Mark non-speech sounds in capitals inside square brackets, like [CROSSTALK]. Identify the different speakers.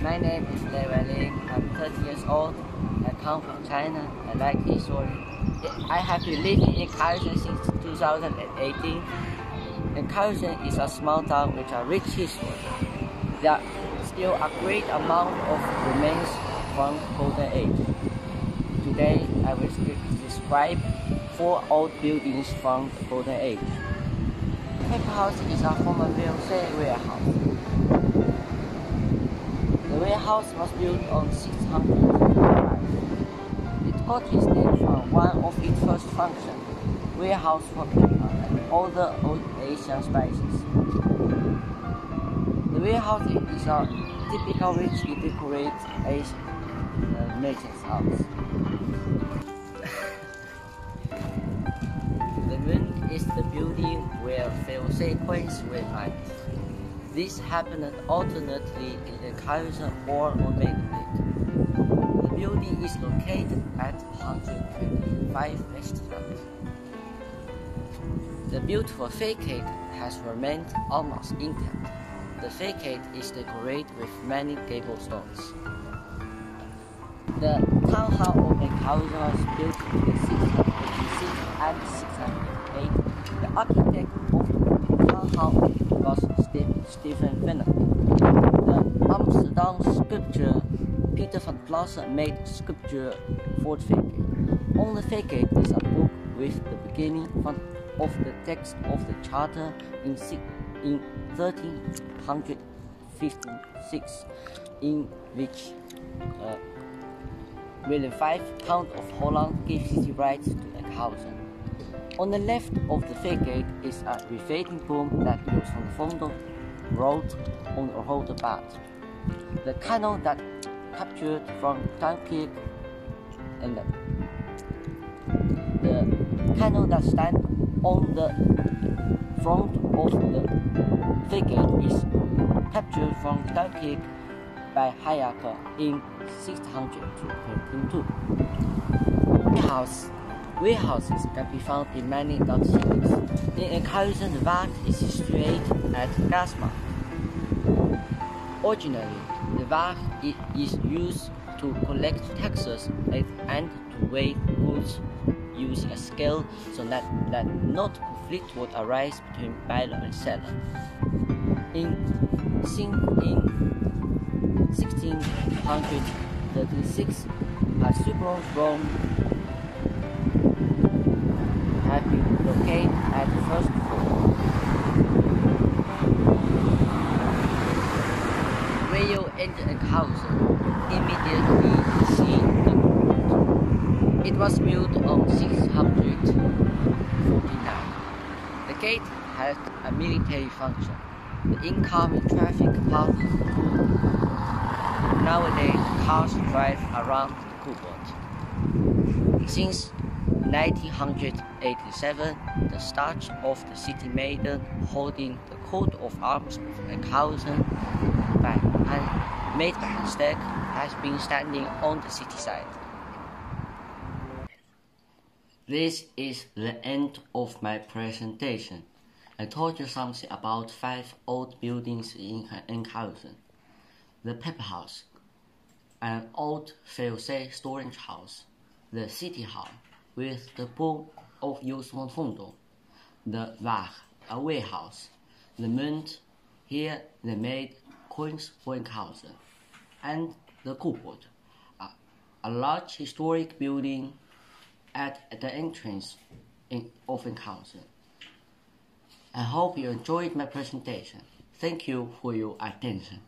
Speaker 1: My name is Lei Weiling. I'm 30 years old. I come from China. I like history. I have been living in Enkhuizen since 2018. And Enkhuizen is a small town with a rich history. There are still a great amount of remains from Golden Age. Today, I will describe four old buildings from the Golden Age. Pepper House is a former VOC warehouse. The warehouse was built on 605. It got its name from one of its first functions, warehouse for pepper and other old Asian spices. The warehouse is a typical richly decorated Asian uh, merchant's house. [LAUGHS] the Moon is the building where VOC coins were mined. This happened alternately in the Enkhuizen or Omega. The building is located at 125 West Street. The beautiful facade has remained almost intact. The facade is decorated with many gable stones. The town hall of Enkhuizen was built in 686 and 608. The architect the was Stephen Venner. The Amsterdam sculptor Peter van Plassen made sculpture for the facade. On the facade is a book with the beginning of the text of the charter in, in 1356, in which uh, William V, Count of Holland, gave his rights to the Enkhuizen. On the left of the facade is a poem that Joost van Vondel wrote on a rote bed. The canal that captured from Dunkirk and the, the cannon that stand on the front of the facade is captured from Dunkirk by Hayek in 622. House Warehouses can be found in many Dutch cities. In Waag is situated at Kaasmarkt. Originally, the Waag is used to collect taxes and to weigh goods using a scale so that, that no conflict would arise between buyer and seller. In, in 1636, a super Rome had been located at the first floor. When you enter a house, immediately see the court. It was built on 649. The gate had a military function. The incoming traffic passed. Nowadays, cars drive around the courtyard. Since 1987, the statue of the city maiden holding the coat of arms of Enkhuizen by, made by a has been standing on the city side. This is the end of my presentation. I told you something about five old buildings in Enkhuizen. The Pepper House, an old VOC storage house, the City Hall, with the book of Joost van Vondel, the Waag, a warehouse, the mint, here they made coins for Enkhuizen, and the Koepoort, a, a large historic building at the entrance in, of Enkhuizen. I hope you enjoyed my presentation. Thank you for your attention.